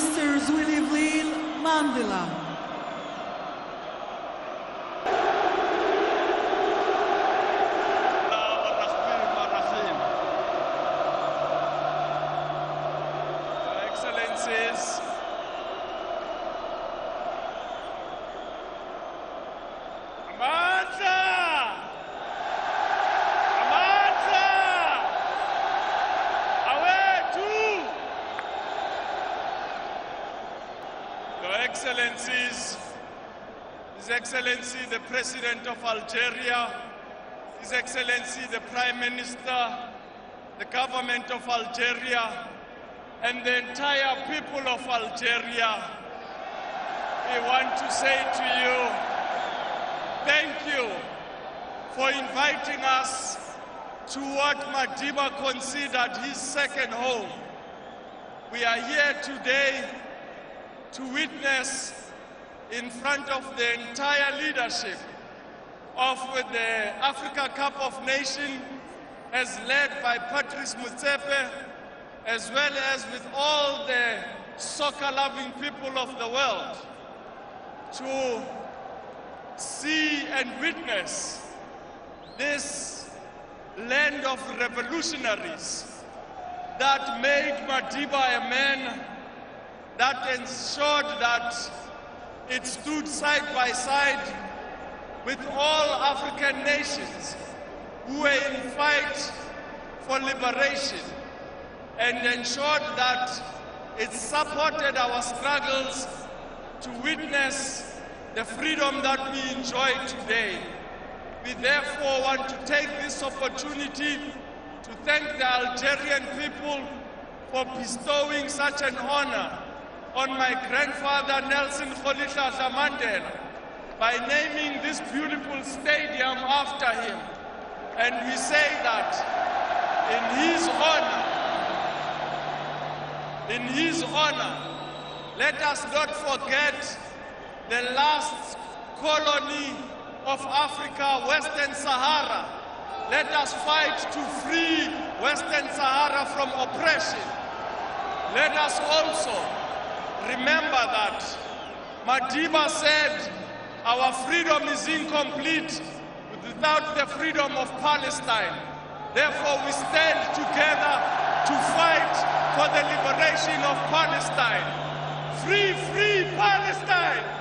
Mr. Zwelivelile Mandela. Excellencies, Excellencies, His Excellency the President of Algeria, His Excellency the Prime Minister, the government of Algeria, and the entire people of Algeria, we want to say to you, thank you for inviting us to what Madiba considered his second home. We are here today to witness in front of the entire leadership of the Africa Cup of Nations as led by Patrice Motsepe as well as with all the soccer-loving people of the world to see and witness this land of revolutionaries that made Madiba a man that ensured that it stood side by side with all African nations who were in fight for liberation and ensured that it supported our struggles to witness the freedom that we enjoy today. We therefore want to take this opportunity to thank the Algerian people for bestowing such an honor on my grandfather Nelson Rolihlahla Mandela by naming this beautiful stadium after him. And we say that in his honor, in his honor, let us not forget the last colony of Africa, Western Sahara. Let us fight to free Western Sahara from oppression. Let us also remember that Madiba said our freedom is incomplete without the freedom of Palestine. Therefore, we stand together to fight for the liberation of Palestine. Free, free Palestine!